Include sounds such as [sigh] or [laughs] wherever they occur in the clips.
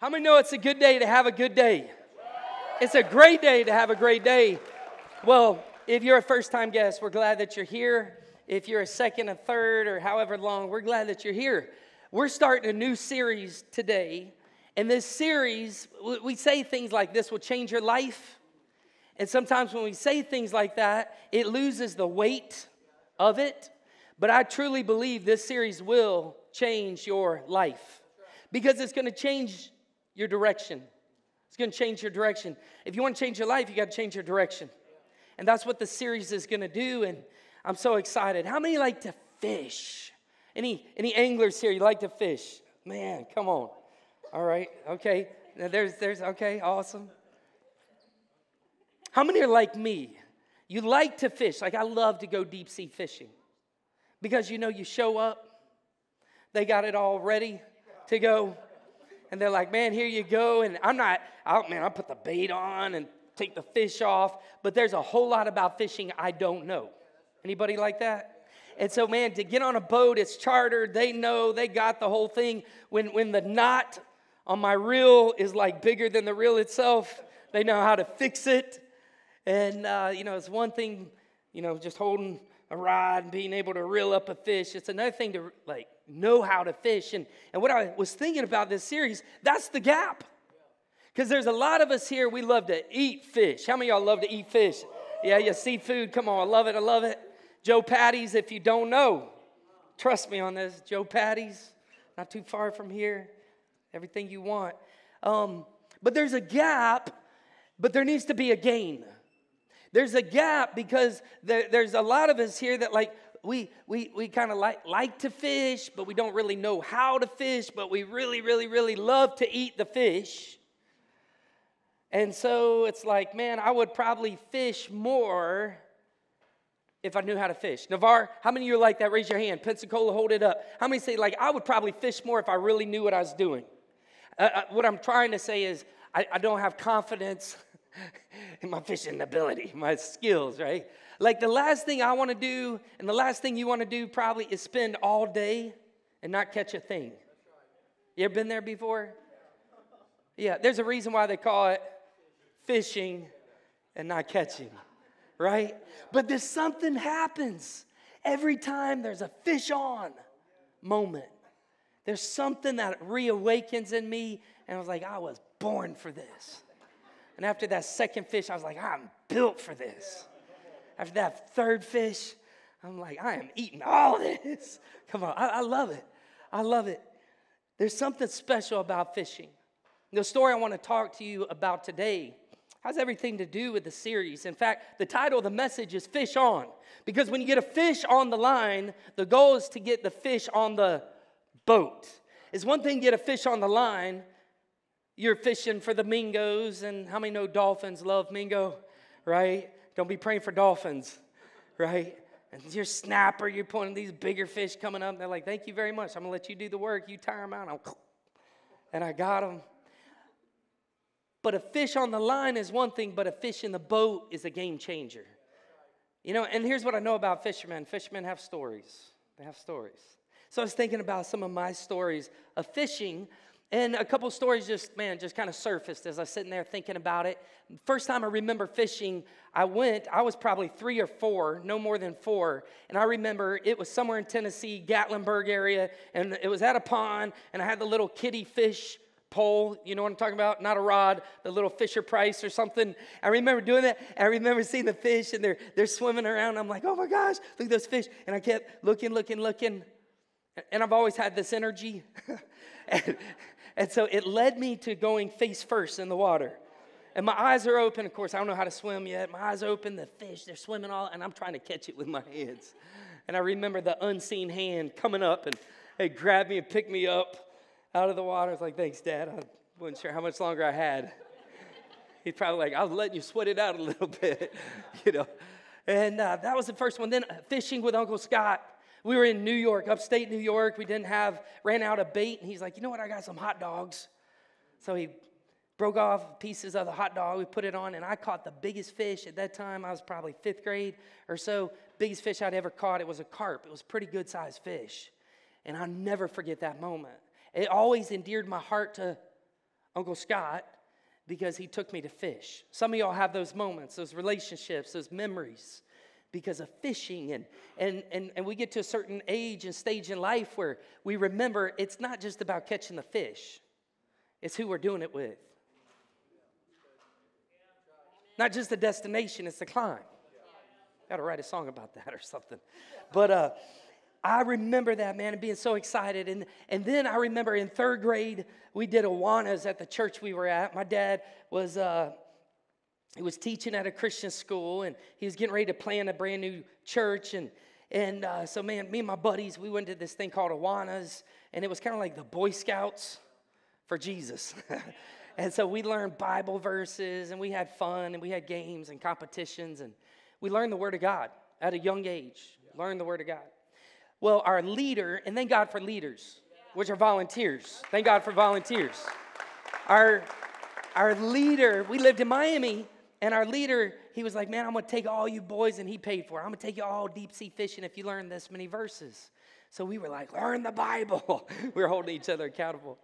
How many know it's a good day to have a good day? It's a great day to have a great day. Well, if you're a first time guest, we're glad that you're here. If you're a second, a third, or however long, we're glad that you're here. We're starting a new series today. And this series, we say things like this will change your life. And sometimes when we say things like that, it loses the weight of it. But I truly believe this series will change your life because it's going to change your direction. It's going to change your direction. If you want to change your life, you got to change your direction. And that's what the series is going to do. And I'm so excited. How many like to fish? Any, any anglers here, you like to fish? Man, come on. All right, okay. Now there's, there's, okay, awesome. How many are like me? You like to fish. Like I love to go deep sea fishing because you know you show up, they got it all ready to go and they're like, man, here you go. And I'm not, oh man, I put the bait on and take the fish off. But there's a whole lot about fishing I don't know. Anybody like that? And so, man, to get on a boat, it's chartered. They know they got the whole thing. When when the knot on my reel is like bigger than the reel itself, they know how to fix it. And uh, you know, it's one thing, you know, just holding a rod and being able to reel up a fish. It's another thing to like know how to fish. And, and what I was thinking about this series, that's the gap. Because there's a lot of us here, we love to eat fish. How many y'all love to eat fish? Yeah, yeah, seafood. Come on, I love it, I love it. Joe Patti's, if you don't know, trust me on this. Joe Patti's, not too far from here. Everything you want. Um, but there's a gap, but there needs to be a gain. There's a gap because there, there's a lot of us here that like we we we kind of like like to fish, but we don't really know how to fish, but we really really really love to eat the fish. And so it's like, man, I would probably fish more if I knew how to fish. Navarre, how many of you are like that? Raise your hand. Pensacola, hold it up. How many say, like, I would probably fish more if I really knew what I was doing? Uh, uh, what I'm trying to say is, I, I don't have confidence [laughs] in my fishing ability, my skills, right? Like the last thing I want to do, and the last thing you want to do probably is spend all day and not catch a thing. You ever been there before? Yeah, there's a reason why they call it fishing and not catching, right? But there's something happens every time there's a fish on moment. There's something that reawakens in me, and I was like, I was born for this. And after that second fish, I was like, I'm built for this. After that third fish, I'm like, I am eating all [laughs] this. Come on, I, I love it. I love it. There's something special about fishing. The story I want to talk to you about today has everything to do with the series. In fact, the title of the message is Fish On. Because when you get a fish on the line, the goal is to get the fish on the boat. It's one thing to get a fish on the line. You're fishing for the mingos, and how many know dolphins love mingo, right? Don't be praying for dolphins, right? And your snapper, you're pulling these bigger fish coming up. They're like, thank you very much. I'm going to let you do the work. You tire them out. [laughs] And I got them. But a fish on the line is one thing, but a fish in the boat is a game changer. You know, and here's what I know about fishermen fishermen have stories. They have stories. So I was thinking about some of my stories of fishing and a couple stories just, man, just kind of surfaced as I was sitting there thinking about it. First time I remember fishing, I went, I was probably three or four, no more than four. And I remember it was somewhere in Tennessee, Gatlinburg area, and it was at a pond, and I had the little kitty fish pole, you know what I'm talking about? Not a rod, the little Fisher Price or something. I remember doing that. I remember seeing the fish, and they're, they're swimming around. I'm like, oh my gosh, look at those fish. And I kept looking, looking, looking. And I've always had this energy. [laughs] and so it led me to going face first in the water. And my eyes are open. Of course, I don't know how to swim yet. My eyes open, the fish, they're swimming all, and I'm trying to catch it with my hands. And I remember the unseen hand coming up and they grabbed me and picked me up out of the water. I was like, thanks, Dad. I wasn't sure how much longer I had. He's probably like, I was letting you sweat it out a little [laughs] bit, you know. And uh, that was the first one. Then uh, fishing with Uncle Scott. We were in New York, upstate New York. We didn't have, ran out of bait. And he's like, you know what? I got some hot dogs. So he broke off pieces of the hot dog. We put it on, and I caught the biggest fish. At that time, I was probably fifth grade or so. Biggest fish I'd ever caught. It was a carp. It was pretty good sized fish. And I'll never forget that moment. It always endeared my heart to Uncle Scott because he took me to fish. Some of y'all have those moments, those relationships, those memories because of fishing. And, and, and, and we get to a certain age and stage in life where we remember it's not just about catching the fish, it's who we're doing it with. Not just the destination, it's the climb. Got to write a song about that or something. But uh, I remember that, man, and being so excited. And, and then I remember in third grade, we did Awanas at the church we were at. My dad was, uh, he was teaching at a Christian school, and he was getting ready to plan a brand new church. And, and uh, so, man, me and my buddies, we went to this thing called Awanas, and it was kind of like the Boy Scouts for Jesus. [laughs] and so we learned Bible verses, and we had fun, and we had games and competitions, and we learned the Word of God at a young age. Learned the Word of God. Well, our leader, and thank God for leaders, which are volunteers. Thank God for volunteers. Our, our leader, we lived in Miami, and our leader, he was like, Man, I'm gonna take all you boys, and he paid for it. I'm gonna take you all deep sea fishing if you learn this many verses. So we were like, Learn the Bible. [laughs] we were holding each other accountable.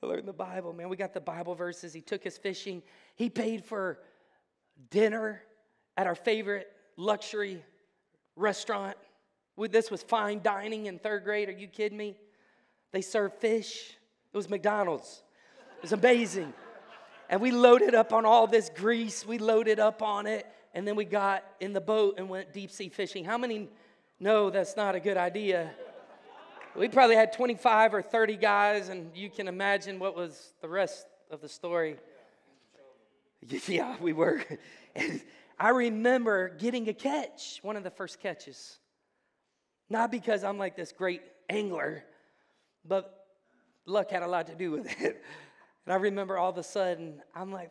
Learn the Bible, man. We got the Bible verses. He took us fishing. He paid for dinner at our favorite luxury restaurant. This was fine dining in third grade. Are you kidding me? They served fish. It was McDonald's. It was amazing. And we loaded up on all this grease. We loaded up on it. And then we got in the boat and went deep sea fishing. How many know that's not a good idea? We probably had 25 or 30 guys, and you can imagine what was the rest of the story. [laughs] Yeah, we were. And [laughs] I remember getting a catch, one of the first catches. Not because I'm like this great angler, but luck had a lot to do with it. [laughs] And I remember all of a sudden, I'm like,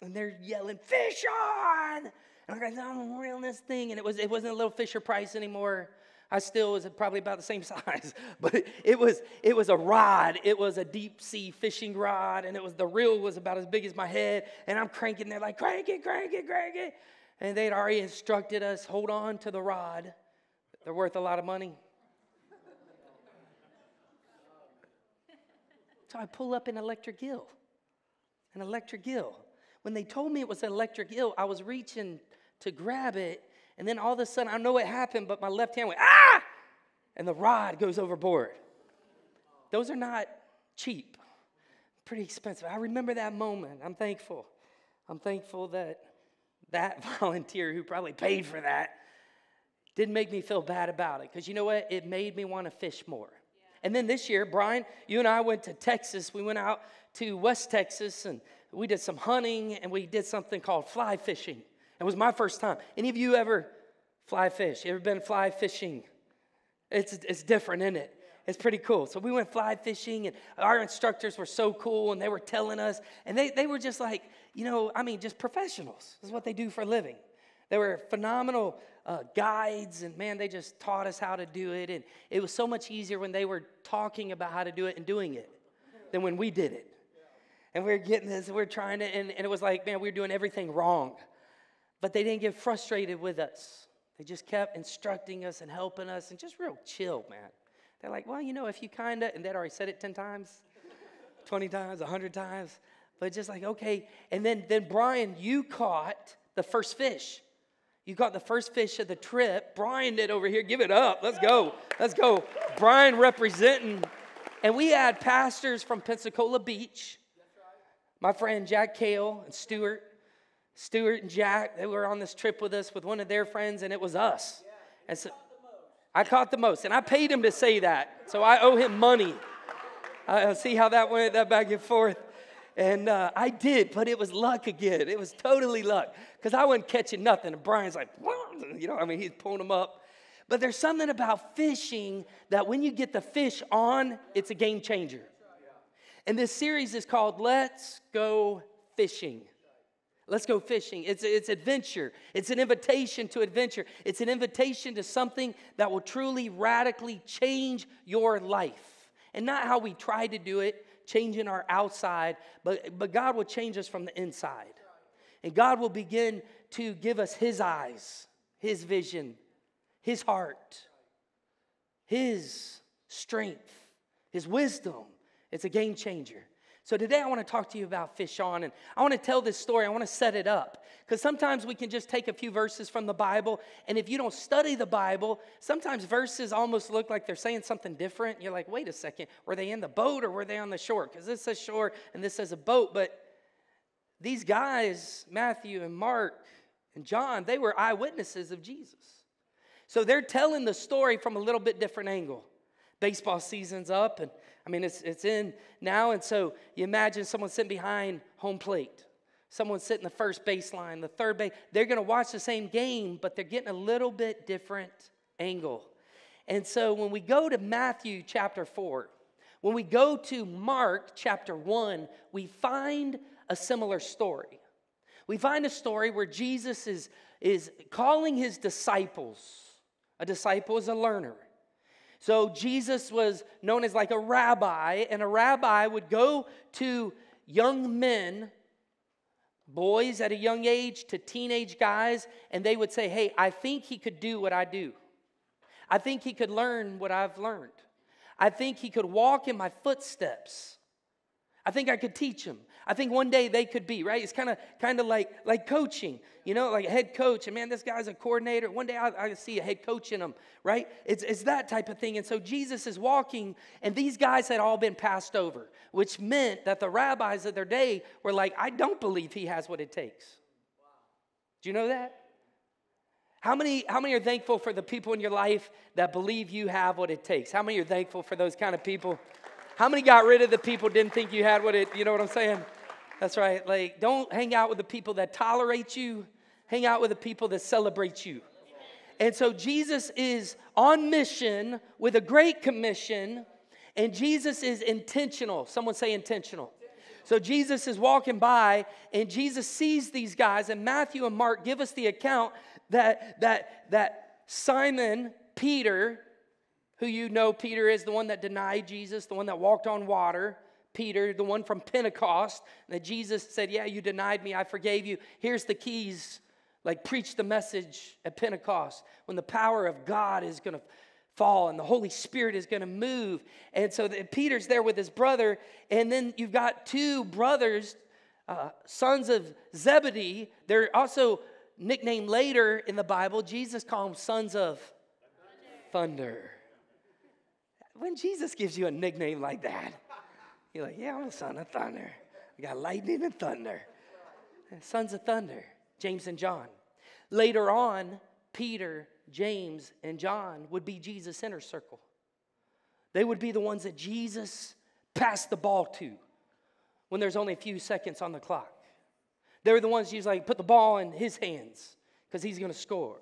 and they're yelling, fish on! And I'm like, I'm reeling this thing. And it, was, it wasn't a little Fisher Price anymore. I still was probably about the same [laughs] size, but it was it was a rod. It was a deep sea fishing rod, and it was the reel was about as big as my head. And I'm cranking there like crank it, crank it, crank it. And they'd already instructed us hold on to the rod. They're worth a lot of money. So I pull up an electric eel. An electric eel. When they told me it was an electric eel, I was reaching to grab it, and then all of a sudden, I know it happened, but my left hand went, ah! And the rod goes overboard. Those are not cheap, pretty expensive. I remember that moment. I'm thankful. I'm thankful that that [laughs] volunteer who probably paid for that didn't make me feel bad about it because you know what? It made me want to fish more. And then this year, Brian, you and I went to Texas. We went out to West Texas and we did some hunting and we did something called fly fishing. It was my first time. Any of you ever fly fish? Ever been fly fishing? It's, it's different, isn't it? It's pretty cool. So we went fly fishing, and our instructors were so cool, and they were telling us, and they, they were just like, you know, I mean, just professionals. This is what they do for a living. They were phenomenal uh, guides, and man, they just taught us how to do it. And it was so much easier when they were talking about how to do it and doing it than when we did it. And we are getting this, we are trying to, and, and it was like, man, we were doing everything wrong. But they didn't get frustrated with us. They just kept instructing us and helping us and just real chill, man. They're like, well, you know, if you kind of, and they'd already said it 10 times, 20 times, 100 times. But just like, okay. And then, then Brian, you caught the first fish. You got the first fish of the trip. Brian did over here. Give it up. Let's go. Let's go. Brian representing. And we had pastors from Pensacola Beach. My friend Jack Kale and Stuart. Stuart and Jack, they were on this trip with us with one of their friends, and it was us. And so I caught the most. And I paid him to say that. So I owe him money. I see how that went, that back and forth. And uh, I did, but it was luck again. It was totally luck because I wasn't catching nothing. And Brian's like, you know, I mean, he's pulling them up. But there's something about fishing that when you get the fish on, it's a game changer. And this series is called Let's Go Fishing. Let's go fishing. It's, it's adventure. It's an invitation to adventure. It's an invitation to something that will truly radically change your life. And not how we try to do it, changing our outside, but, but God will change us from the inside. And God will begin to give us His eyes, His vision, His heart, His strength, His wisdom. It's a game changer. So today I want to talk to you about fish on, and I want to tell this story. I want to set it up because sometimes we can just take a few verses from the Bible, and if you don't study the Bible, sometimes verses almost look like they're saying something different. You're like, wait a second, were they in the boat or were they on the shore? Because this says shore and this says a boat, but these guys, Matthew and Mark and John, they were eyewitnesses of Jesus. So they're telling the story from a little bit different angle. Baseball season's up, and I mean, it's, it's in now, and so you imagine someone sitting behind home plate, someone sitting the first baseline, the third base. They're going to watch the same game, but they're getting a little bit different angle. And so when we go to Matthew chapter 4, when we go to Mark chapter 1, we find a similar story. We find a story where Jesus is, is calling his disciples. A disciple is a learner. So Jesus was known as like a rabbi, and a rabbi would go to young men, boys at a young age to teenage guys, and they would say, Hey, I think he could do what I do. I think he could learn what I've learned. I think he could walk in my footsteps. I think I could teach him. I think one day they could be, right? It's kind of kind of like like coaching, you know, like a head coach. And man, this guy's a coordinator. One day I, I see a head coach in him, right? It's, it's that type of thing. And so Jesus is walking, and these guys had all been passed over, which meant that the rabbis of their day were like, I don't believe he has what it takes. Do you know that? How many, how many are thankful for the people in your life that believe you have what it takes? How many are thankful for those kind of people? How many got rid of the people didn't think you had what it, you know what I'm saying? That's right. Like, don't hang out with the people that tolerate you, hang out with the people that celebrate you. And so Jesus is on mission with a great commission, and Jesus is intentional. Someone say intentional. So Jesus is walking by, and Jesus sees these guys, and Matthew and Mark give us the account that that that Simon Peter, who you know Peter is the one that denied Jesus, the one that walked on water, Peter, the one from Pentecost, that Jesus said, Yeah, you denied me, I forgave you. Here's the keys. Like, preach the message at Pentecost when the power of God is going to fall and the Holy Spirit is going to move. And so the, Peter's there with his brother, and then you've got two brothers, uh, sons of Zebedee. They're also nicknamed later in the Bible. Jesus called them sons of thunder. thunder. When Jesus gives you a nickname like that, you're like, yeah, I'm a son of thunder. I got lightning and thunder. Sons of thunder, James and John. Later on, Peter, James, and John would be Jesus' inner circle. They would be the ones that Jesus passed the ball to when there's only a few seconds on the clock. They were the ones Jesus like put the ball in his hands because he's going to score.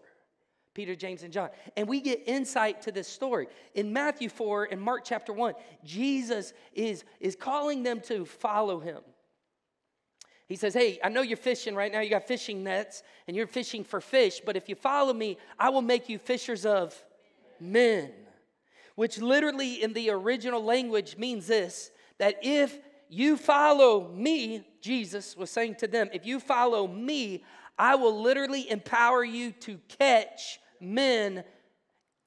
Peter, James, and John. And we get insight to this story. In Matthew 4 and Mark chapter 1, Jesus is, is calling them to follow him. He says, Hey, I know you're fishing right now. You got fishing nets and you're fishing for fish, but if you follow me, I will make you fishers of men. Which literally in the original language means this that if you follow me, Jesus was saying to them, if you follow me, I will literally empower you to catch men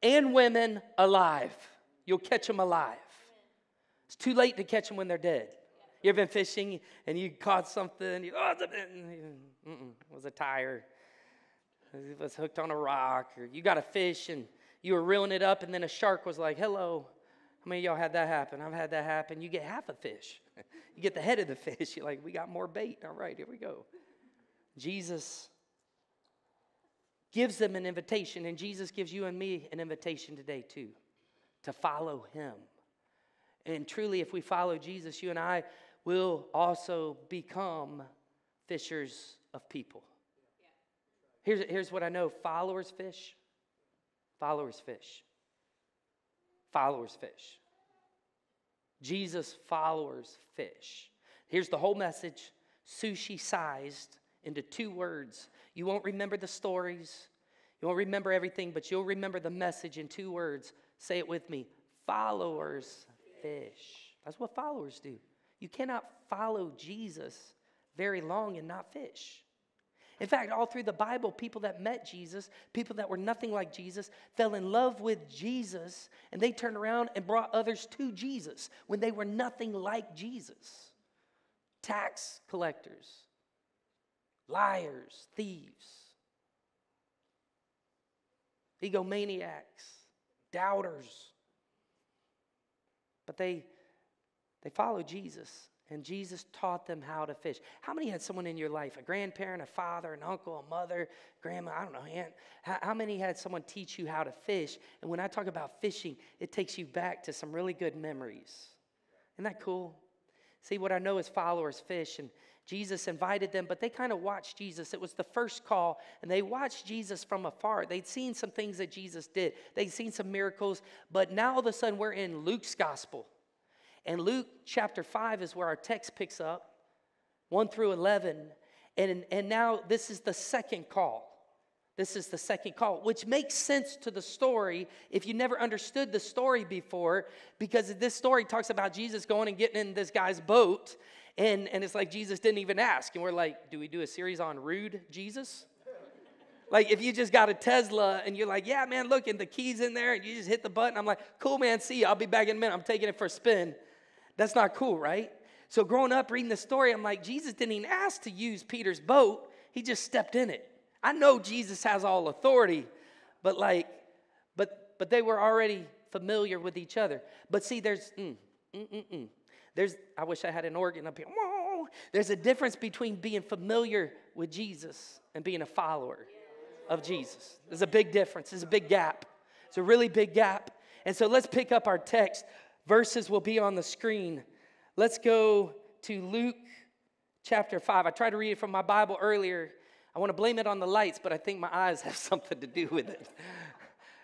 and women alive. You'll catch them alive. It's too late to catch them when they're dead. You ever been fishing and you caught something? You, oh, it was a tire. It was hooked on a rock. Or you got a fish and you were reeling it up, and then a shark was like, hello. How many y'all had that happen? I've had that happen. You get half a fish. [laughs] you get the head of the fish. You're like, we got more bait. All right, here we go. Jesus gives them an invitation, and Jesus gives you and me an invitation today, too, to follow him. And truly, if we follow Jesus, you and I will also become fishers of people. Here's, here's what I know followers fish, followers fish, followers fish. Jesus' followers fish. Here's the whole message sushi sized into two words you won't remember the stories, you won't remember everything, but you'll remember the message in two words. Say it with me followers fish. That's what followers do. You cannot follow Jesus very long and not fish. In fact, all through the Bible, people that met Jesus, people that were nothing like Jesus, fell in love with Jesus, and they turned around and brought others to Jesus when they were nothing like Jesus. tax collectors, liars, thieves, egomaniacs, doubters. But they, they followed Jesus, and Jesus taught them how to fish. How many had someone in your life, a grandparent, a father, an uncle, a mother, grandma, I don't know, aunt? How, how many had someone teach you how to fish? And when I talk about fishing, it takes you back to some really good memories. Isn't that cool? See, what I know is followers fish, and Jesus invited them, but they kind of watched Jesus. It was the first call, and they watched Jesus from afar. They'd seen some things that Jesus did, they'd seen some miracles, but now all of a sudden we're in Luke's gospel. And Luke chapter 5 is where our text picks up 1 through 11. And, and now this is the second call. This is the second call, which makes sense to the story if you never understood the story before, because this story talks about Jesus going and getting in this guy's boat. And, and it's like Jesus didn't even ask. And we're like, do we do a series on rude Jesus? like if you just got a Tesla and you're like, yeah, man, look, and the key's in there, and you just hit the button. I'm like, cool, man, see you. I'll be back in a minute. I'm taking it for a spin. That's not cool, right? So growing up reading the story, I'm like, Jesus didn't even ask to use Peter's boat. He just stepped in it. I know Jesus has all authority, but like, but but they were already familiar with each other. But see, there's mm, mm, mm, mm. There's I wish I had an organ up here. There's a difference between being familiar with Jesus and being a follower of Jesus. There's a big difference. There's a big gap. It's a really big gap. And so let's pick up our text. Verses will be on the screen. Let's go to Luke chapter 5. I tried to read it from my Bible earlier. I want to blame it on the lights, but I think my eyes have [laughs] something to do with it.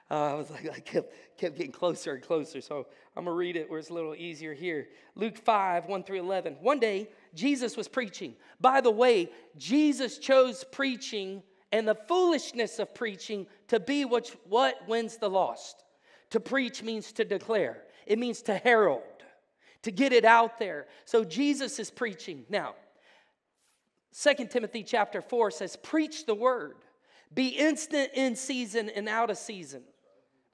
Uh, I was like, I kept, kept getting closer and closer. So I'm going to read it where it's a little easier here. Luke 5, 1 through 11. One day, Jesus was preaching. By the way, Jesus chose preaching and the foolishness of preaching to be what, what wins the lost. To preach means to declare, it means to herald, to get it out there. So Jesus is preaching. Now, Second Timothy chapter 4 says, Preach the word. Be instant in season and out of season.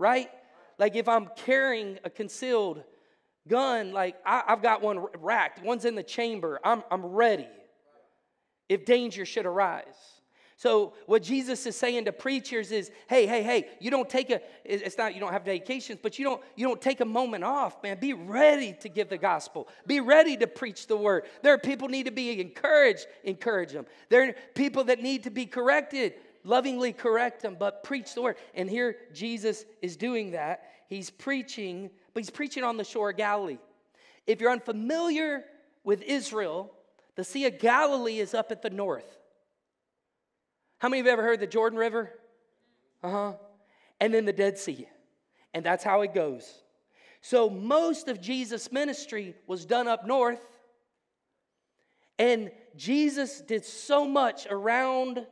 Right? Like if I'm carrying a concealed gun, like I, have got one racked, one's in the chamber, I'm, I'm ready if danger should arise. So what Jesus is saying to preachers is, hey, hey, hey, you don't take a, it's not you don't have vacations, but you don't you don't take a moment off, man. Be ready to give the gospel. Be ready to preach the word. There are people need to be encouraged, encourage them. There are people that need to be corrected, lovingly correct them, but preach the word. And here Jesus is doing that. He's preaching, but he's preaching on the shore of Galilee. If you're unfamiliar with Israel, the Sea of Galilee is up at the north. How many of you ever heard the Jordan River? Uh huh. And then the Dead Sea. And that's how it goes. So most of Jesus' ministry was done up north. And Jesus did so much around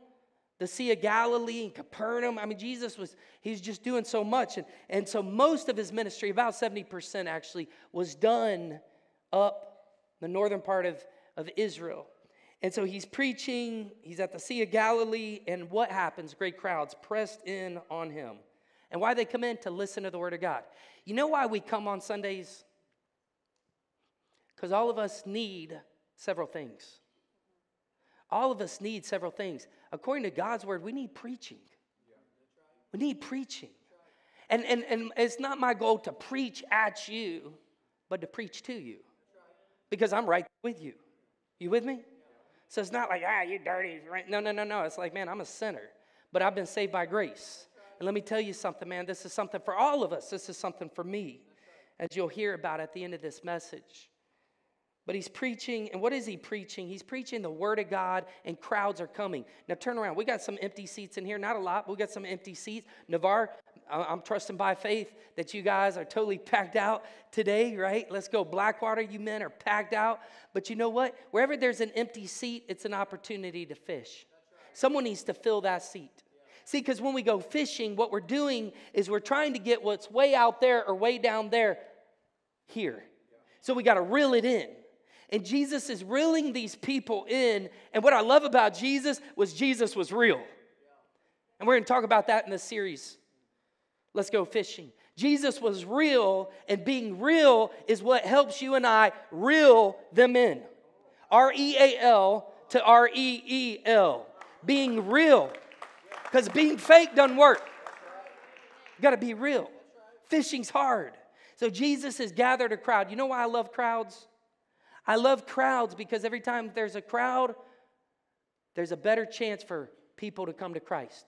the Sea of Galilee and Capernaum. I mean, Jesus was, he's just doing so much. And, and so most of his ministry, about 70% actually, was done up the northern part of, of Israel. And so he's preaching, he's at the Sea of Galilee, and what happens? Great crowds pressed in on him. And why they come in? To listen to the Word of God. You know why we come on Sundays? Because all of us need several things. All of us need several things. According to God's Word, we need preaching. We need preaching. And, and, and it's not my goal to preach at you, but to preach to you. Because I'm right with you. You with me? So it's not like, ah, you're dirty. No, no, no, no. It's like, man, I'm a sinner, but I've been saved by grace. And let me tell you something, man. This is something for all of us. This is something for me, as you'll hear about at the end of this message. But he's preaching, and what is he preaching? He's preaching the word of God, and crowds are coming. Now turn around. We got some empty seats in here. Not a lot, but we got some empty seats. Navarre, I'm trusting by faith that you guys are totally [laughs] packed out today, right? Let's go. Blackwater, you men are packed out. But you know what? Wherever there's an empty seat, it's an opportunity to fish. Someone needs to fill that seat. See, because when we go fishing, what we're doing is we're trying to get what's way out there or way down there here. So we got to reel it in. And Jesus is reeling these people in. And what I love about Jesus was Jesus was real. And we're going to talk about that in this series. Let's go fishing. Jesus was real, and being real is what helps you and I reel them in. R E A L to R E E L. Being real. Because being fake doesn't work. You got to be real. Fishing's hard. So Jesus has gathered a crowd. You know why I love crowds? I love crowds because every time there's a crowd, there's a better chance for people to come to Christ.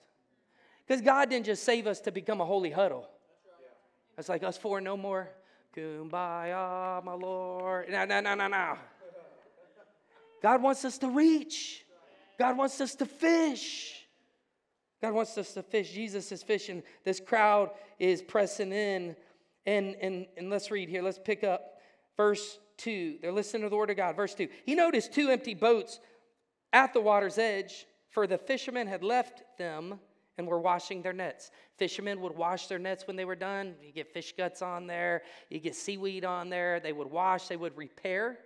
Because God didn't just save us to become a holy huddle. It's like us four, no more. Kumbaya, my Lord. No, no, no, no, no. God wants us to reach. God wants us to fish. God wants us to fish. Jesus is fishing. This crowd is pressing in. And, and, and let's read here. Let's pick up verse 2. They're listening to the word of God. Verse 2. He noticed two empty boats at the water's edge, for the fishermen had left them and were washing their nets. Fishermen would wash their nets when they were done. You get fish guts on there, you get seaweed on there. They would wash, they would repair,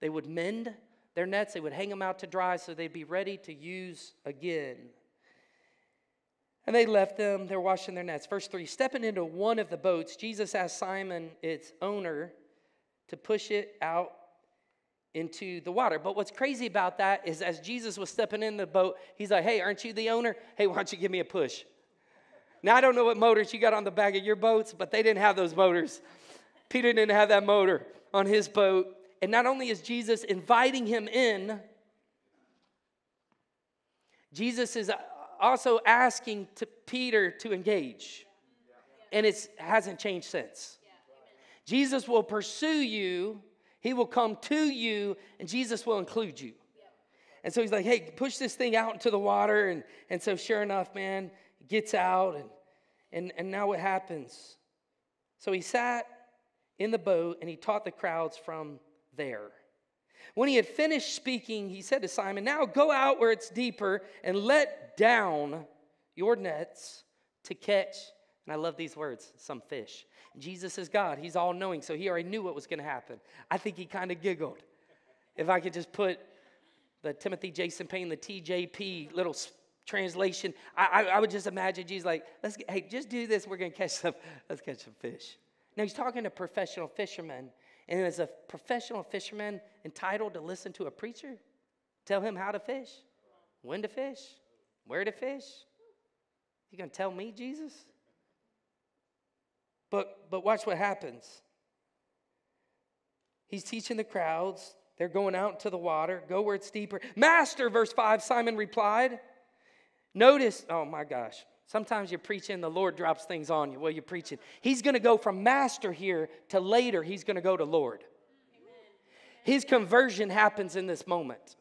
they would mend their nets, they would hang them out to dry so they'd be ready to use again. And they left them, they're washing their nets. Verse 3 Stepping into one of the boats, Jesus asked Simon, its owner, to push it out into the water. But what's crazy about that is as Jesus was stepping in the boat, he's like, Hey, aren't you the owner? Hey, why don't you give me a push? Now, I don't know what motors you got on the back of your boats, but they didn't have those motors. Peter didn't have that motor on his boat. And not only is Jesus inviting him in, Jesus is also asking to Peter to engage. And it hasn't changed since. Jesus will pursue you he will come to you and Jesus will include you. And so he's like, hey, push this thing out into the water. And, and so sure enough, man, gets out. And, and, and now what happens? So he sat in the boat and he taught the crowds from there. When he had finished speaking, he said to Simon, Now go out where it's deeper and let down your nets to catch, and I love these words, some fish. Jesus is God. He's all knowing, so he already knew what was going to happen. I think he kind of giggled. If I could just put the Timothy Jason Payne, the TJP little translation, I, I, I would just imagine Jesus like, let's get, hey, just do this. We're going to catch some, [laughs] let's catch some fish. Now he's talking to professional fishermen, and as a professional fisherman entitled to listen to a preacher, tell him how to fish, when to fish, where to fish. You gonna tell me, Jesus? But, but watch what happens. He's teaching the crowds. They're going out to the water. Go where it's deeper. Master, verse 5, Simon replied. Notice, oh my gosh, sometimes you're preaching, the Lord drops things on you while you're preaching. He's going to go from master here to later, he's going to go to Lord. His conversion happens in this moment.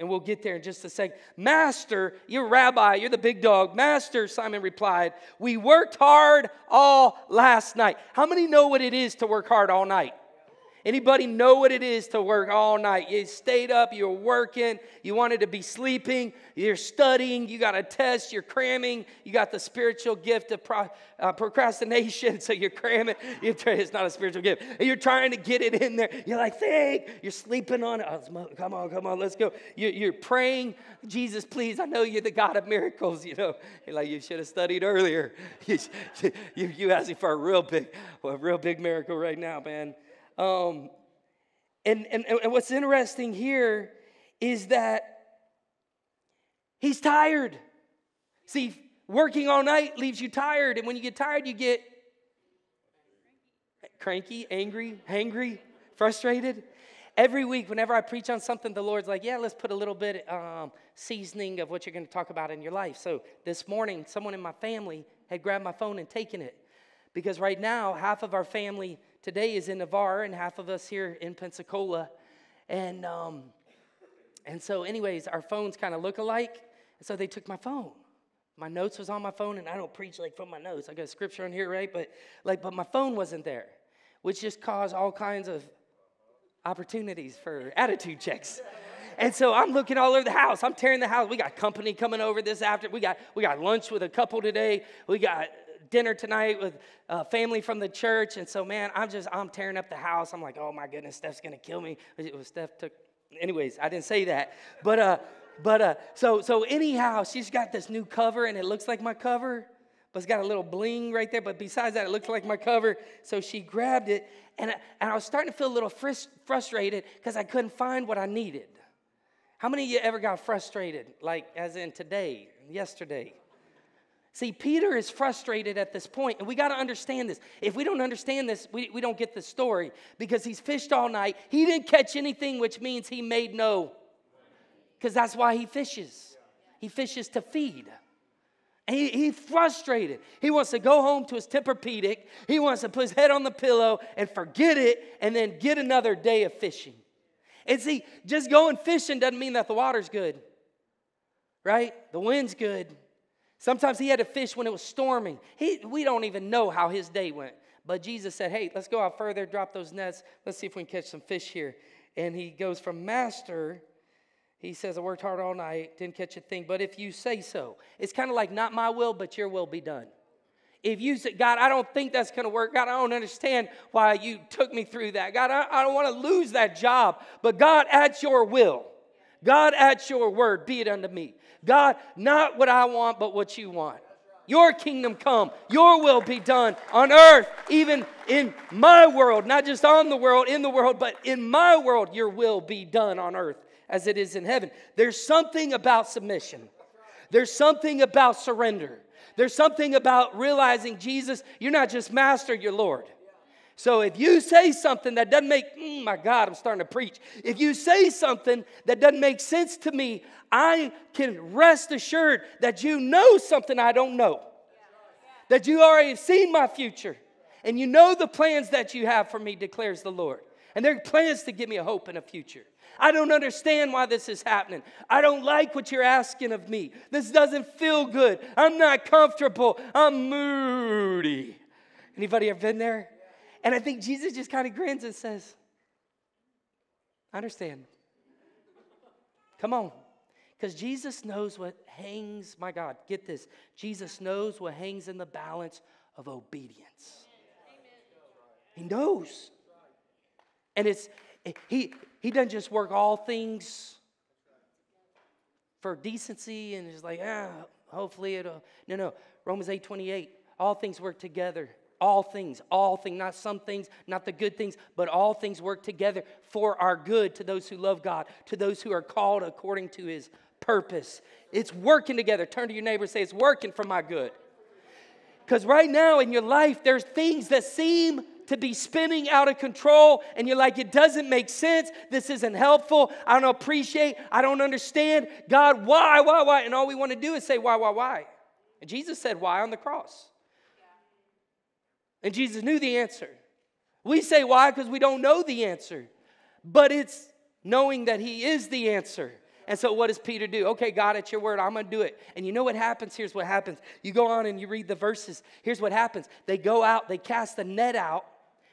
And we'll get there in just a sec. Master, you're rabbi, you're the big dog. Master, Simon replied, we worked hard all last night. How many know what it is to work hard all night? Anybody know what it is to work all night? You stayed up, you're working, you wanted to be sleeping, you're studying, you got a test, you're cramming, you got the spiritual gift of pro, uh, procrastination, [laughs] so you're cramming. You're it's not a spiritual gift. You're trying to get it in there. You're like, think, you're sleeping on it. Oh, come on, come on, let's go. You're, you're praying, Jesus, please, I know you're the God of miracles. [laughs] You know, you're like, you should have studied earlier. [laughs] you, you, you asking for a real big, a real big miracle right now, man. Um, and, and, and what's interesting here is that he's tired. See, working all night leaves you tired. And when you get tired, you get cranky, angry, hangry, frustrated. Every week, whenever I preach on something, the Lord's like, yeah, let's put a little bit um, seasoning of what you're going to talk about in your life. So this morning, someone in my family had grabbed my phone and taken it. Because right now, half of our family today is in Navarre, and half of us here in Pensacola. And, um, and so, anyways, our phones kind of look alike. So they took my phone. My notes was on my phone, and I don't preach like from my notes. I got a scripture on here, right? But like, but my phone wasn't there, which just caused all kinds of opportunities for attitude checks. And so I'm looking all over the house. I'm tearing the house. We got company coming over this after. We got we got lunch with a couple today. We got dinner tonight with uh, family from the church. And so, man, I'm just, I'm tearing up the house. I'm like, oh my goodness, Steph's going to kill me. Steph took, anyways, I didn't say that. But, uh, but uh, so, so anyhow, she's got this new cover and it looks like my cover, but it's got a little bling right there. But besides that, it looks like my cover. So she grabbed it, and and I was starting to feel a little fris- frustrated because I couldn't find what I needed. How many of you ever got frustrated, like as in today, yesterday? See, Peter is frustrated at this point, and we got to understand this. If we don't understand this, we, we don't get the story because he's fished all night. He didn't catch anything, which means he made no, because that's why he fishes. He fishes to feed. And he, he's frustrated. He wants to go home to his Tempur-Pedic. He wants to put his head on the pillow and forget it and then get another day of fishing. And see, just going fishing doesn't mean that the water's good, right? The wind's good. Sometimes he had to fish when it was storming. He, we don't even know how his day went. But Jesus said, Hey, let's go out further, drop those nets. Let's see if we can catch some fish here. And he goes from master, he says, I worked hard all night, didn't catch a thing, but if you say so, it's kind of like, Not my will, but your will be done. If you say, God, I don't think that's going to work. God, I don't understand why you took me through that. God, I, I don't want to lose that job. But God, at your will, God, at your word, be it unto me. God, not what I want, but what you want. Your kingdom come, your will be done on earth, even in my world, not just on the world, in the world, but in my world, your will be done on earth as it is in heaven. There's something about submission, there's something about surrender, there's something about realizing, Jesus, you're not just master, you're Lord. So if you say something that doesn't make, mm, my God, I'm starting to preach. If you say something that doesn't make sense to me, I can rest assured that you know something I don't know. That you already have seen my future. And you know the plans that you have for me, declares the Lord. And there are plans to give me a hope and a future. I don't understand why this is happening. I don't like what you're asking of me. This doesn't feel good. I'm not comfortable. I'm moody. Anybody ever been there? And I think Jesus just kind of grins and says, I understand. Come on. Because Jesus knows what hangs, my God, get this. Jesus knows what hangs in the balance of obedience. He knows. And it's, he, he doesn't just work all things for decency and just like, ah, hopefully it'll. No, no. Romans 8 28. All things work together all things, all things, not some things, not the good things, but all things work together for our good to those who love God, to those who are called according to his purpose. It's working together. Turn to your neighbor and say, It's working for my good. Because right now in your life, there's things that seem to be spinning out of control, and you're like, It doesn't make sense. This isn't helpful. I don't appreciate. I don't understand. God, why, why, why? And all we want to do is say, Why, why, why? And Jesus said, Why on the cross? And Jesus knew the answer. We say why? Because we don't know the answer. But it's knowing that He is the answer. And so, what does Peter do? Okay, God, it's your word. I'm going to do it. And you know what happens? Here's what happens. You go on and you read the verses. Here's what happens. They go out, they cast the net out.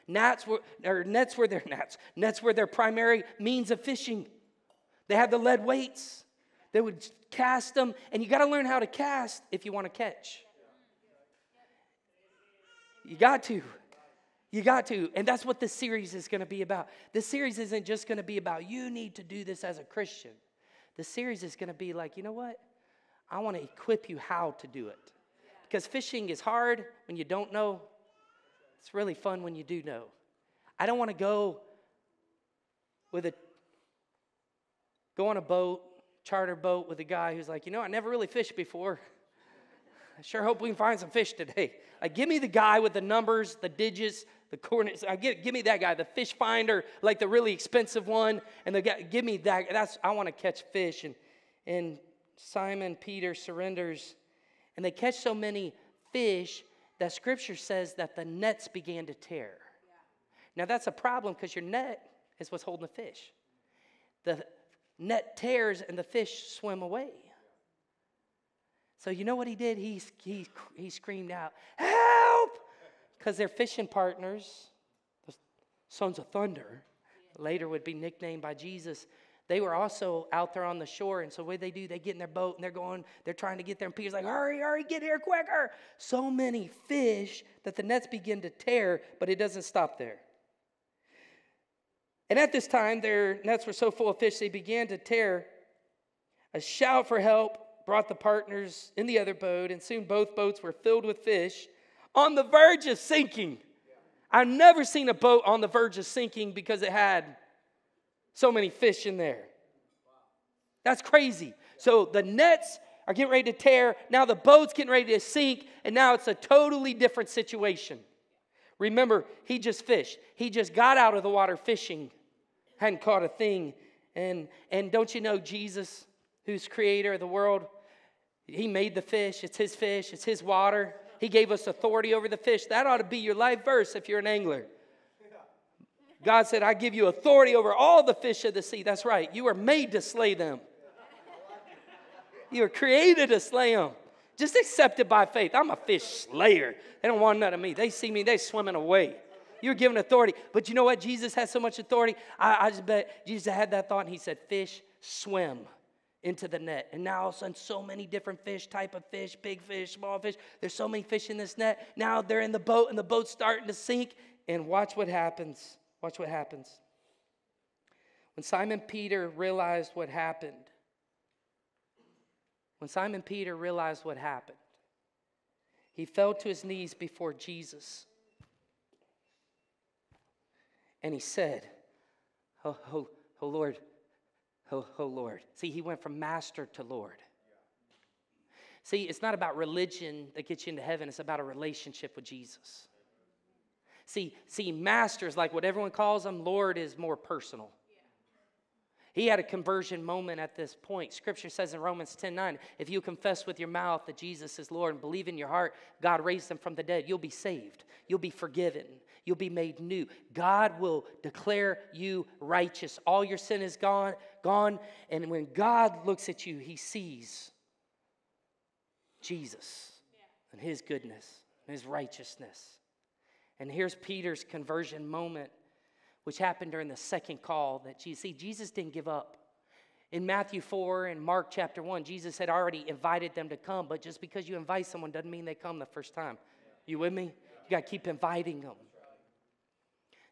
Nets were, or nets were their [laughs] nets. Nets were their primary means of fishing. They had the lead weights. They would cast them, and you got to learn how to cast if you want to catch. You got to. You got to. And that's what this series is going to be about. This series isn't just going to be about you need to do this as a Christian. The series is going to be like, you know what? I want to equip you how to do it. Because fishing is hard when you don't know. It's really fun when you do know. I don't want to go with a go on a boat, charter boat with a guy who's like, you know, I never really fished before. [laughs] I sure hope we can find some fish today. [laughs] Like, give me the guy with the numbers, the digits, the coordinates. I give, give me that guy, the fish finder, like the really expensive one. And the guy, give me that. That's I want to catch fish. And and Simon Peter surrenders, and they catch so many fish that Scripture says that the nets began to tear. Now that's a problem because your net is what's holding the fish. The net tears and the fish swim away. So you know what he did? He, he, he screamed out, Help! Because they're fishing partners, the sons of thunder, later would be nicknamed by Jesus. They were also out there on the shore, and so what they do? They get in their boat and they're going, they're trying to get there, and Peter's like, Hurry, hurry, get here quicker! So many fish that the nets begin to tear, but it doesn't stop there. And at this time, their nets were so full of fish, they began to tear. A shout for help brought the partners in the other boat, and soon both boats were filled with fish on the verge of sinking. I've never seen a boat on the verge of sinking because it had so many fish in there. That's crazy. So the nets are getting ready to tear. Now the boat's getting ready to sink, and now it's a totally different situation. Remember, he just fished. He just got out of the water fishing, hadn't caught a thing. And, and don't you know Jesus, who's creator of the world, he made the fish. It's his fish, it's his water. He gave us authority over the fish. That ought to be your life verse if you're an angler. God said, I give you authority over all the fish of the sea. That's right. You are made to slay them. You were created to slay them. Just accept it by faith. I'm a fish slayer. They don't want none of me. They see me, they swimming away. You're given authority. But you know what? Jesus has so much authority. I, I just bet Jesus had that thought and he said, Fish, swim into the net. And now all of a sudden, so many different fish, type of fish, big fish, small fish. There's so many fish in this net. Now they're in the boat and the boat's starting to sink. And watch what happens. Watch what happens. When Simon Peter realized what happened, when Simon Peter realized what happened, he fell to his knees before Jesus. And he said, Oh, oh, oh Lord, oh, oh Lord. See, he went from master to Lord. See, it's not about religion that gets you into heaven, it's about a relationship with Jesus. See, see, master is like what everyone calls him, Lord is more personal. He had a conversion moment at this point. Scripture says in Romans 10 9, if you confess with your mouth that Jesus is Lord and believe in your heart God raised him from the dead, you'll be saved. You'll be forgiven. You'll be made new. God will declare you righteous. All your sin is gone, gone. And when God looks at you, he sees Jesus and his goodness and his righteousness. And here's Peter's conversion moment which happened during the second call that Jesus, see, Jesus didn't give up. In Matthew 4 and Mark chapter 1, Jesus had already invited them to come, but just because you invite someone doesn't mean they come the first time. You with me? You got to keep inviting them.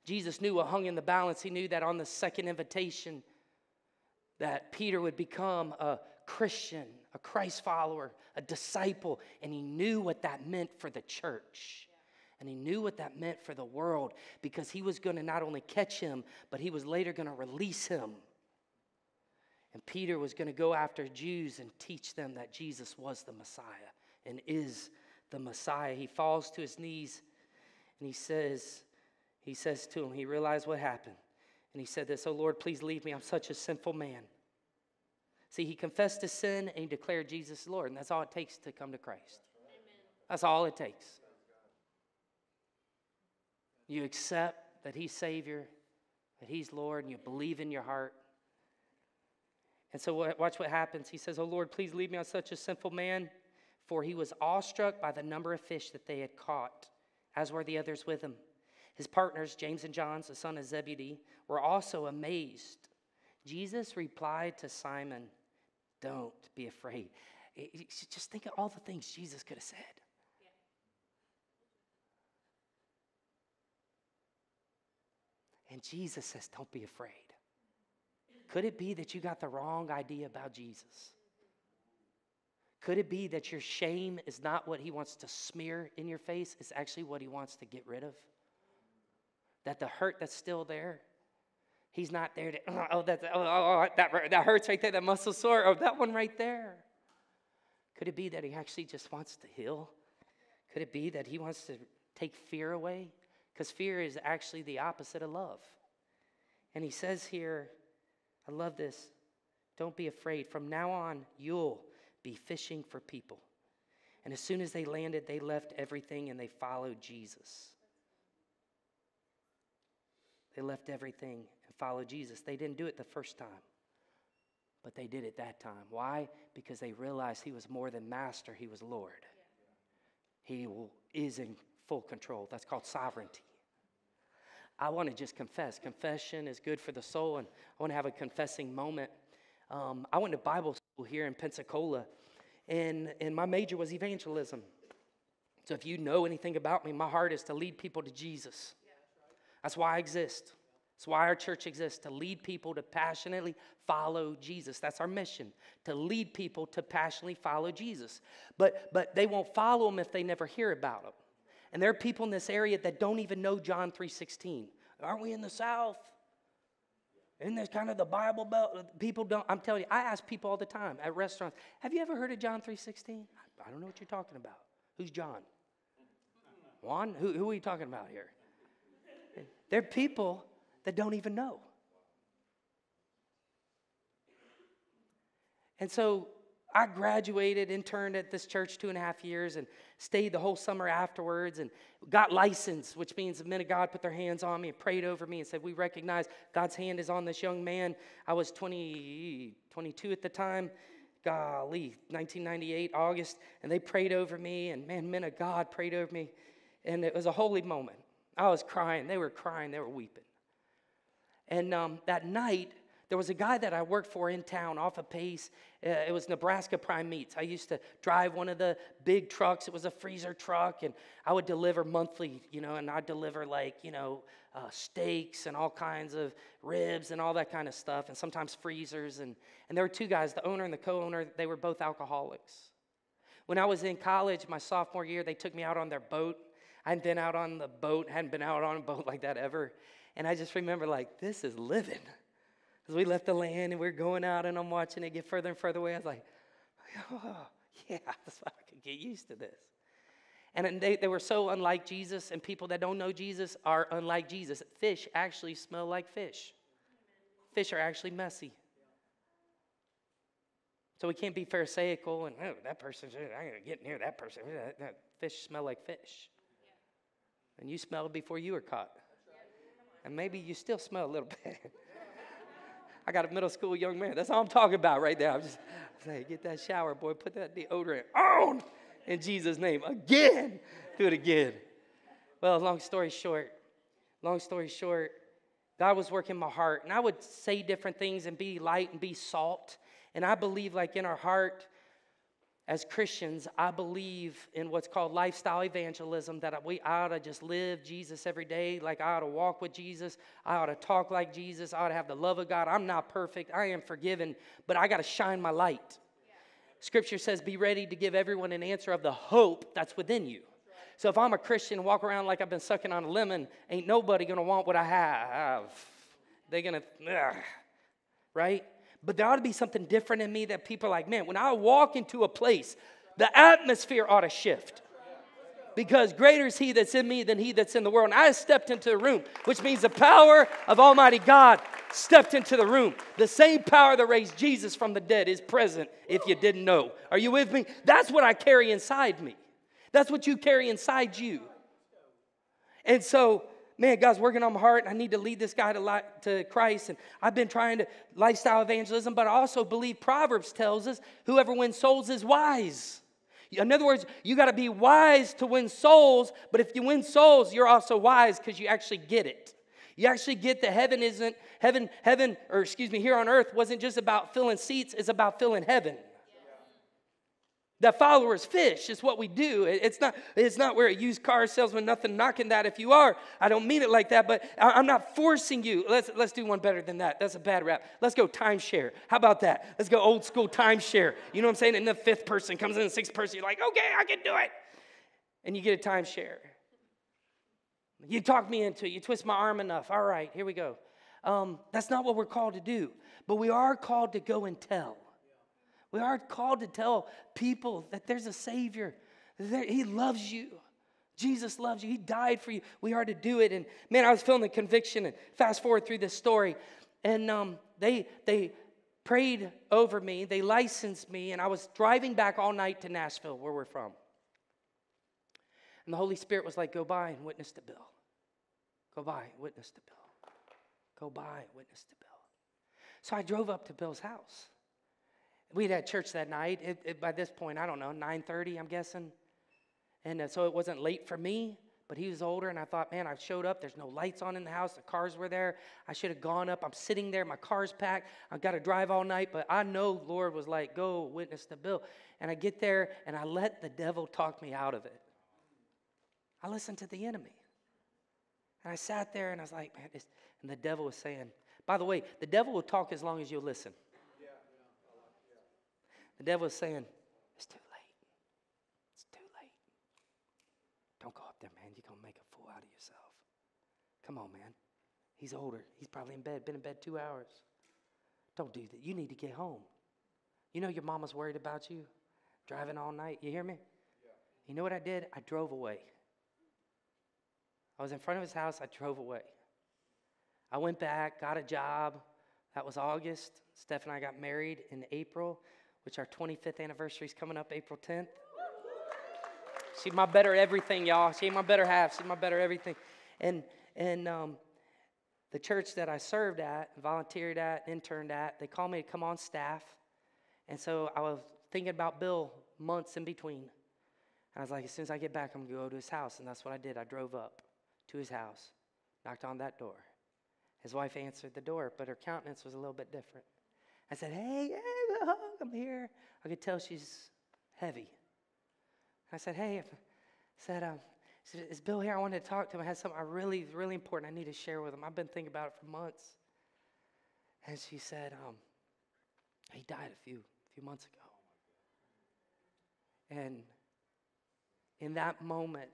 Jesus knew what hung in the balance. He knew that on the second invitation, that Peter would become a Christian, a Christ follower, a disciple, and he knew what that meant for the church. And he knew what that meant for the world because he was going to not only catch him, but he was later going to release him. And Peter was going to go after Jews and teach them that Jesus was the Messiah and is the Messiah. He falls to his knees and he says, he says to him, he realized what happened. And he said this, Oh Lord, please leave me. I'm such a sinful man. See, he confessed his sin and he declared Jesus Lord. And that's all it takes to come to Christ. Amen. That's all it takes. You accept that He's Savior, that He's Lord, and you believe in your heart. And so, watch what happens. He says, Oh Lord, please leave me on such a sinful man. For he was awestruck by the number of fish that they had caught, as were the others with him. His partners, James and John, the son of Zebedee, were also amazed. Jesus replied to Simon, Don't be afraid. Just think of all the things Jesus could have said. And Jesus says, Don't be afraid. Could it be that you got the wrong idea about Jesus? Could it be that your shame is not what he wants to smear in your face, it's actually what he wants to get rid of? That the hurt that's still there, he's not there to, [clears throat] oh, that, oh, oh, oh, that, that hurts right there, that muscle sore, oh, that one right there. Could it be that he actually just wants to heal? Could it be that he wants to take fear away? Because fear is actually the opposite of love. And he says here, I love this. Don't be afraid. From now on, you'll be fishing for people. And as soon as they landed, they left everything and they followed Jesus. They left everything and followed Jesus. They didn't do it the first time, but they did it that time. Why? Because they realized he was more than master, he was Lord. He is in full control. That's called sovereignty. I want to just confess. Confession is good for the soul, and I want to have a confessing moment. Um, I went to Bible school here in Pensacola, and, and my major was evangelism. So if you know anything about me, my heart is to lead people to Jesus. That's why I exist. That's why our church exists to lead people to passionately follow Jesus. That's our mission to lead people to passionately follow Jesus. But, but they won't follow him if they never hear about him. And there are people in this area that don't even know John 3:16. Aren't we in the South? Isn't this kind of the Bible belt? People don't. I'm telling you, I ask people all the time at restaurants, have you ever heard of John 3:16? I don't know what you're talking about. Who's John? Juan? Who, who are you talking about here? There are people that don't even know. And so I graduated, interned at this church two and a half years, and stayed the whole summer afterwards and got licensed, which means the men of God put their hands on me and prayed over me and said, We recognize God's hand is on this young man. I was 20, 22 at the time. Golly, 1998, August, and they prayed over me, and man, men of God prayed over me, and it was a holy moment. I was crying. They were crying. They were weeping. And um, that night, there was a guy that I worked for in town off of Pace. Uh, it was Nebraska Prime Meats. I used to drive one of the big trucks. It was a freezer truck, and I would deliver monthly, you know, and I'd deliver like, you know, uh, steaks and all kinds of ribs and all that kind of stuff, and sometimes freezers. And, and there were two guys, the owner and the co owner, they were both alcoholics. When I was in college, my sophomore year, they took me out on their boat. I hadn't been out on the boat, hadn't been out on a boat [laughs] like that ever. And I just remember, like, this is living. As we left the land and we are going out, and I'm watching it get further and further away, I was like, oh, [laughs] yeah, [laughs] I could get used to this. And they, they were so unlike Jesus, and people that don't know Jesus are unlike Jesus. Fish actually smell like fish, fish are actually messy. So we can't be pharisaical and, oh, that person, I'm going to get near that person. That fish smell like fish. And you smelled before you were caught. And maybe you still smell a little [laughs] bit. I got a middle school young man. That's all I'm talking about right there. I'm just saying, get that shower, boy. Put that deodorant on in Jesus' name. Again. Do it again. Well, long story short, long story short, God was working my heart. And I would say different things and be light and be salt. And I believe, like in our heart, as Christians, I believe in what's called lifestyle evangelism that we ought to just live Jesus every day. Like I ought to walk with Jesus. I ought to talk like Jesus. I ought to have the love of God. I'm not perfect. I am forgiven, but I got to shine my light. Scripture says, be ready to give everyone an answer of the hope that's within you. So if I'm a Christian walk around like I've been sucking on a lemon, ain't nobody gonna want what I have. They're gonna, right? But there ought to be something different in me that people are like, man, when I walk into a place, the atmosphere ought to shift. Because greater is he that's in me than he that's in the world. And I stepped into the room, which means the power of Almighty God stepped into the room. The same power that raised Jesus from the dead is present if you didn't know. Are you with me? That's what I carry inside me. That's what you carry inside you. And so man, God's working on my heart. and I need to lead this guy to, to Christ. And I've been trying to lifestyle evangelism, but I also believe Proverbs tells us whoever wins souls is wise. In other words, you got to be wise to win souls, but if you win souls, you're also wise because you actually get it. You actually get that heaven isn't, heaven, heaven, or excuse me, here on earth wasn't just about filling seats, it's about filling heaven. That followers fish is what we do. It's not, it's not we're a used car salesman, nothing knocking that if you are. I don't mean it like that, but I'm not forcing you. Let's, let's do one better than that. That's a bad rap. Let's go timeshare. How about that? Let's go old school timeshare. You know what I'm saying? And the fifth person comes in, the sixth person, you're like, okay, I can do it. And you get a timeshare. You talk me into it. You twist my arm enough. All right, here we go. Um, that's not what we're called to do, but we are called to go and tell. We are called to tell people that there's a Savior, He loves you. Jesus loves you. He died for you. We are to do it. And man, I was feeling the conviction. And fast forward through this story, and um, they they prayed over me. They licensed me, and I was driving back all night to Nashville, where we're from. And the Holy Spirit was like, "Go by and witness to Bill. Go by and witness to Bill. Go by and witness to Bill." So I drove up to Bill's house. We'd had church that night. It, it, by this point, I don't know, 9:30, I'm guessing. And uh, so it wasn't late for me, but he was older, and I thought, man, I showed up. There's no lights on in the house. The cars were there. I should have gone up. I'm sitting there. My car's packed. I've got to drive all night, but I know Lord was like, go witness the Bill. And I get there, and I let the devil talk me out of it. I listened to the enemy. And I sat there and I was like, man, and the devil was saying, by the way, the devil will talk as long as you'll listen. The devil is saying, it's too late. It's too late. Don't go up there, man. You're going to make a fool out of yourself. Come on, man. He's older. He's probably in bed, been in bed two hours. Don't do that. You need to get home. You know your mama's worried about you driving all night. You hear me? Yeah. You know what I did? I drove away. I was in front of his house. I drove away. I went back, got a job. That was August. Steph and I got married in April, which our 25th anniversary is coming up April 10th. She's my better everything, y'all. She my better half. She's my better everything. And and um, the church that I served at, volunteered at, interned at, they called me to come on staff. And so I was thinking about Bill months in between. And I was like, as soon as I get back, I'm going to go to his house. And that's what I did. I drove up to his house, knocked on that door. His wife answered the door, but her countenance was a little bit different. I said, hey, hey, I'm here. I could tell she's heavy. I said, hey, I said, um, Is Bill here? I wanted to talk to him. I had something I really, really important I need to share with him. I've been thinking about it for months. And she said, um, He died a few, few months ago. And in that moment,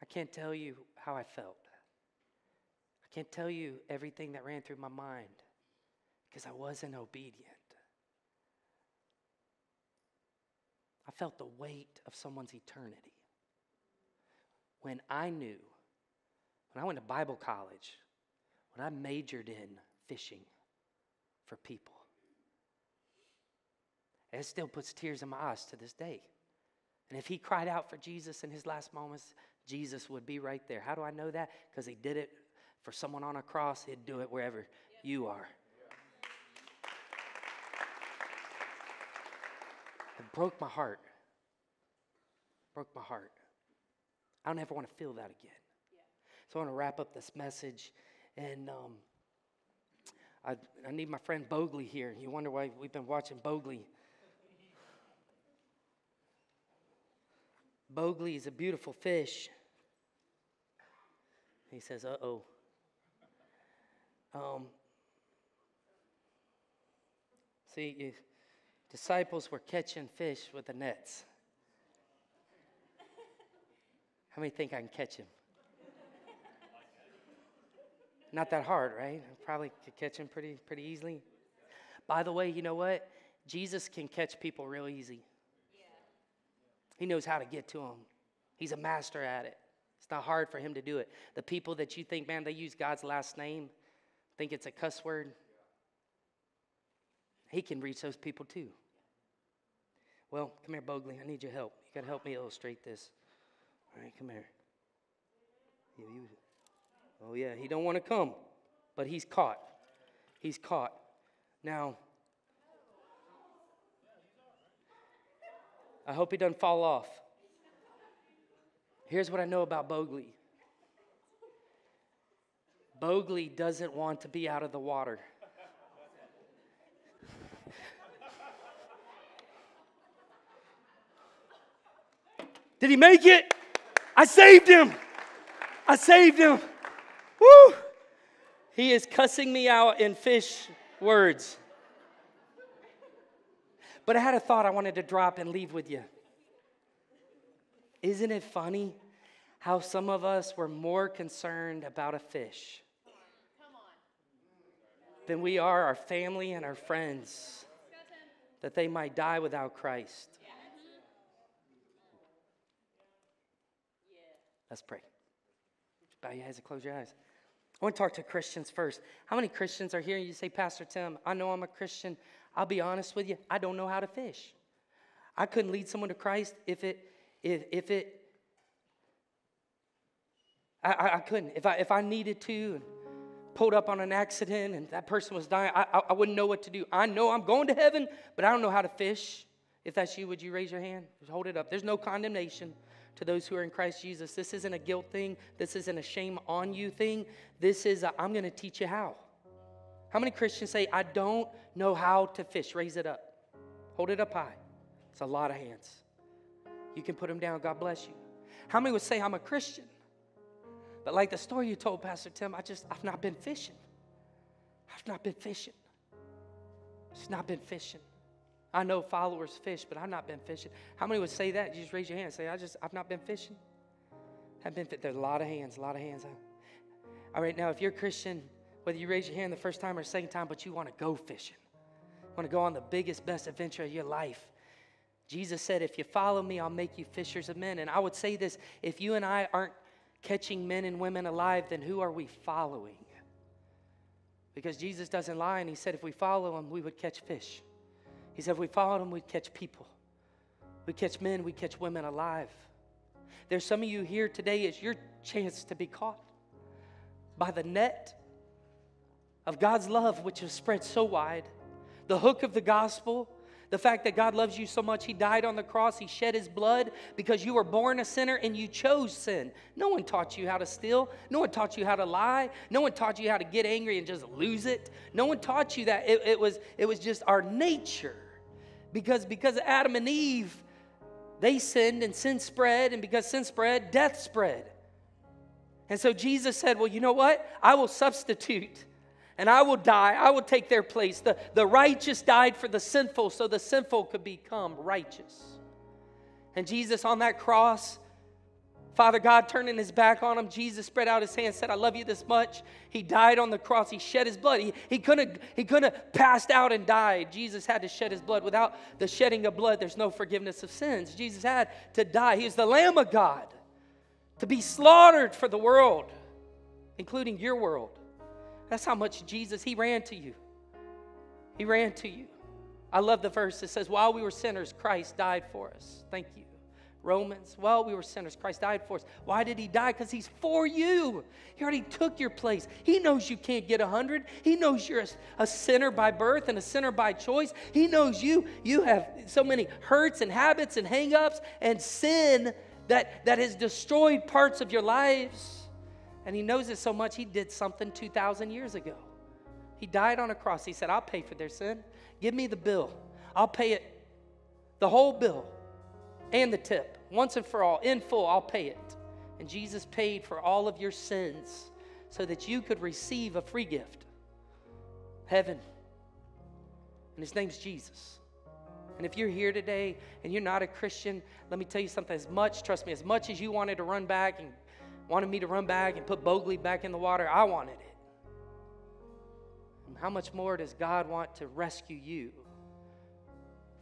I can't tell you how I felt. I can't tell you everything that ran through my mind because I wasn't obedient. I felt the weight of someone's eternity when I knew, when I went to Bible college, when I majored in fishing for people. it still puts tears in my eyes to this day. And if he cried out for Jesus in his last moments, Jesus would be right there. How do I know that? Because he did it for someone on a cross, he'd do it wherever you are. It broke my heart. Broke my heart. I don't ever want to feel that again. Yeah. So I want to wrap up this message. And um, I, I need my friend Bogley here. You wonder why we've been watching Bogley. Bogley is a beautiful fish. He says, uh oh. Um, see, you, disciples were catching fish with the nets. How many think I can catch him? Not that hard, right? I probably could catch him pretty, pretty easily. By the way, you know what? Jesus can catch people real easy. He knows how to get to them. He's a master at it. It's not hard for him to do it. The people that you think, man, they use God's last name, think it's a cuss word. He can reach those people too. Well, come here, Bogley. I need your help. You got to help me illustrate this. All right, come here. oh yeah, he don't want to come, but he's caught. He's caught. Now, I hope he doesn't fall off. Here's what I know about Bogley. Bogley doesn't want to be out of the water. Did he make it? I saved him. I saved him. Woo! He is cussing me out in fish words. But I had a thought I wanted to drop and leave with you. Isn't it funny how some of us were more concerned about a fish than we are our family and our friends that they might die without Christ? Let's pray. Bow your heads and close your eyes. I want to talk to Christians first. How many Christians are here? You say, Pastor Tim, I know I'm a Christian. I'll be honest with you, I don't know how to fish. I couldn't lead someone to Christ if it, if, if it, I, I couldn't. If I, if I needed to and pulled up on an accident and that person was dying, I, I, I wouldn't know what to do. I know I'm going to heaven, but I don't know how to fish. If that's you, would you raise your hand? Just hold it up. There's no condemnation to those who are in Christ Jesus. This isn't a guilt thing. This isn't a shame on you thing. This is i am going to teach you how. How many Christians say, I don't know how to fish? Raise it up. Hold it up high. It's a lot of hands. You can put them down. God bless you. How many would say, I'm a Christian, but like the story you told, Pastor Tim, I just, I've not been fishing. I've not been fishing. Just not been fishing. I know followers fish, but I've not been fishing. How many would say that? You just raise your hand and say, I just, I've not been fishing. I've been, there's a lot of hands, a lot of hands. All right, now if you're a Christian, whether you raise your hand the first time or second time, but you want to go fishing, want to go on the biggest, best adventure of your life. Jesus said, If you follow me, I'll make you fishers of men. And I would say this if you and I aren't catching men and women alive, then who are we following? Because Jesus doesn't lie, and He said, If we follow Him, we would catch fish. He said, If we followed Him, we'd catch people. We catch men, we catch women alive. There's some of you here today, it's your chance to be caught by the net of God's love, which is spread so wide, the hook of the gospel, the fact that God loves you so much, He died on the cross, He shed His blood because you were born a sinner and you chose sin. No one taught you how to steal. No one taught you how to lie. No one taught you how to get angry and just lose it. No one taught you that. It, it was, it was just our nature. Because, because Adam and Eve, they sinned and sin spread, and because sin spread, death spread. And so Jesus said, Well, you know what? I will substitute and I will die. I will take their place. The, the righteous died for the sinful so the sinful could become righteous. And Jesus on that cross, Father God turning his back on him, Jesus spread out his hand, said, I love you this much. He died on the cross. He shed his blood. He, he, couldn't, he couldn't have passed out and died. Jesus had to shed his blood. Without the shedding of blood, there's no forgiveness of sins. Jesus had to die. He is the Lamb of God to be slaughtered for the world, including your world. That's how much Jesus, He ran to you. He ran to you. I love the verse that says, While we were sinners, Christ died for us. Thank you. Romans, Well, we were sinners, Christ died for us. Why did He die? Because He's for you. He already took your place. He knows you can't get a hundred. He knows you're a, a, sinner by birth and a sinner by choice. He knows you you have so many hurts and habits and hangups and sin that, that has destroyed parts of your lives. And he knows it so much, he did something 2,000 years ago. He died on a cross. He said, I'll pay for their sin. Give me the bill. I'll pay it, the whole bill and the tip, once and for all, in full, I'll pay it. And Jesus paid for all of your sins so that you could receive a free gift heaven. And his name's Jesus. And if you're here today and you're not a Christian, let me tell you something. As much, trust me, as much as you wanted to run back and wanted me to run back and put Bogley back in the water. I wanted it. And how much more does God want to rescue you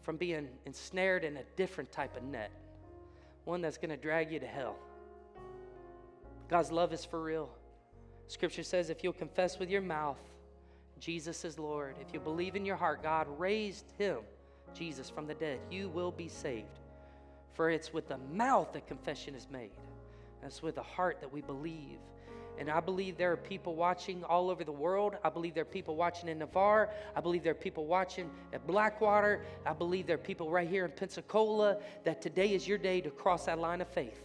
from being ensnared in a different type of net? One that's going to drag you to hell. God's love is for real. Scripture says if you'll confess with your mouth Jesus is Lord, if you believe in your heart God raised him, Jesus, from the dead, you will be saved. For it's with the mouth that confession is made. and it's with the heart that we believe. And I believe there are people watching all over the world. I believe there are people watching in Navarre. I believe there are people watching at Blackwater. I believe there are people right here in Pensacola that today is your day to cross that line of faith.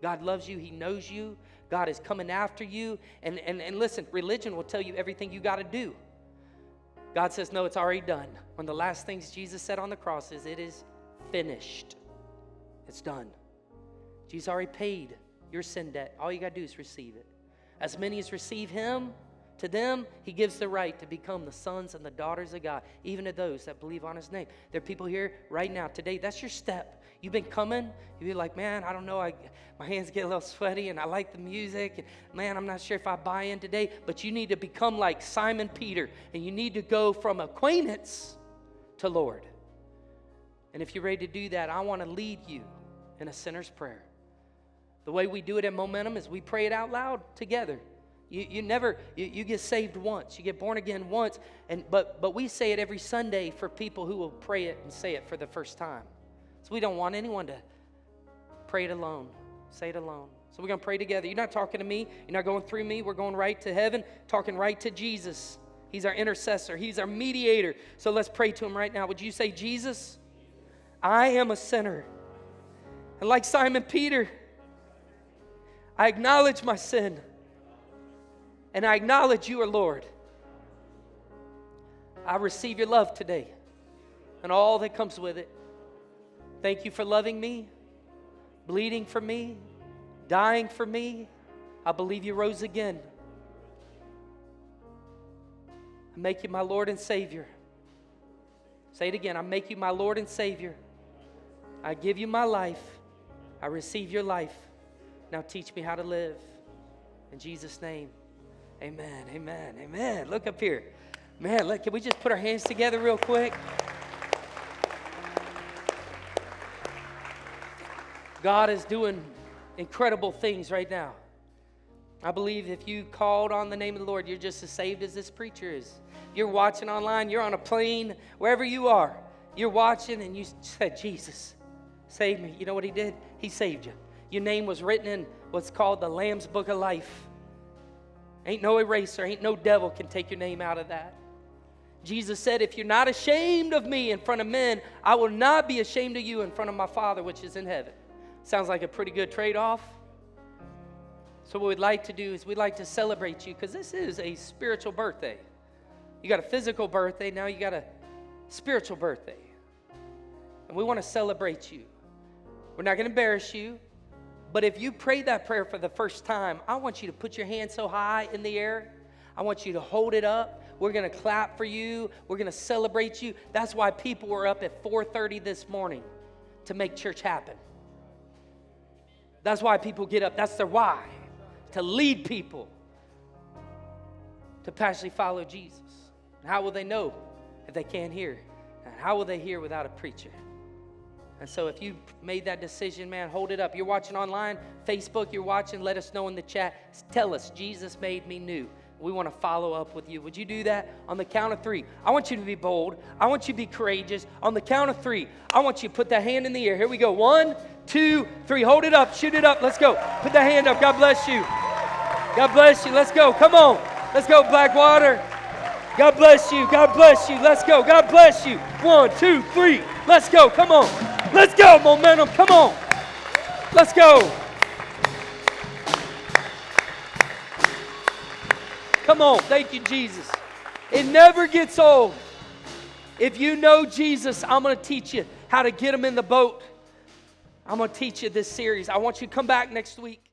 God loves you, He knows you, God is coming after you. And, and, and listen, religion will tell you everything you got to do. God says, No, it's already done. One of the last things Jesus said on the cross is, It is finished. It's done. Jesus already paid your sin debt. All you got to do is receive it. As many as receive Him, to them, He gives the right to become the sons and the daughters of God, even to those that believe on His name. There are people here right now, today, that's your step. You've been coming, you'd be like, man, I don't know, I, my hands get a little sweaty and I like the music, and man, I'm not sure if I buy in today, but you need to become like Simon Peter, and you need to go from acquaintance to Lord. And if you're ready to do that, I want to lead you in a sinner's prayer. The way we do it at Momentum is we pray it out loud together. You, you never, you, you get saved once, you get born again once, and, but, but we say it every Sunday for people who will pray it and say it for the first time. So we don't want anyone to pray it alone, say it alone. So we're going to pray together. You're not talking to me, you're not going through me. We're going right to heaven, talking right to Jesus. He's our intercessor, He's our mediator. So let's pray to Him right now. Would you say, Jesus, I am a sinner. And like Simon Peter, I acknowledge my sin. And I acknowledge you are Lord. I receive your love today and all that comes with it. Thank you for loving me, bleeding for me, dying for me, I believe you rose again. I make you my Lord and Savior. Say it again. I make you my Lord and Savior. I give you my life. I receive your life. Now teach me how to live. In Jesus' name, amen, amen, amen. Look up here. Man, look, can we just put our hands together real quick? God is doing incredible things right now. I believe if you called on the name of the Lord, you're just as saved as this preacher is. You're watching online, you're on a plane, wherever you are, you're watching and you said, Jesus, save me. You know what he did? He saved you. Your name was written in what's called the Lamb's Book of Life. Ain't no eraser, ain't no devil can take your name out of that. Jesus said, If you're not ashamed of me in front of men, I will not be ashamed of you in front of my Father which is in heaven. Sounds like a pretty good trade off. So, what we'd like to do is we'd like to celebrate you because this is a spiritual birthday. You got a physical birthday, now you got a spiritual birthday. And we want to celebrate you. We're not going to embarrass you. But if you prayed that prayer for the first time, I want you to put your hand so high in the air. I want you to hold it up. We're going to clap for you. We're going to celebrate you. That's why people were up at 4:30 this morning to make church happen. That's why people get up. That's their why. To lead people to passionately follow Jesus. And how will they know if they can't hear? And how will they hear without a preacher? And so if you made that decision, man, hold it up. You're watching online, Facebook, you're watching, let us know in the chat. Tell us, Jesus made me new. We want to follow up with you. Would you do that on the count of three? I want you to be bold. I want you to be courageous. On the count of three, I want you to put that hand in the air. Here we go. One, two, three. Hold it up. Shoot it up. Let's go. Put that hand up. God bless you. God bless you. Let's go. Come on. Let's go, Blackwater. God bless you. God bless you. Let's go. God bless you. One, two, three. Let's go. Come on. Let's go, momentum. Come on. Let's go. Come on. Thank you, Jesus. It never gets old. If you know Jesus, I'm going to teach you how to get him in the boat. I'm going to teach you this series. I want you to come back next week.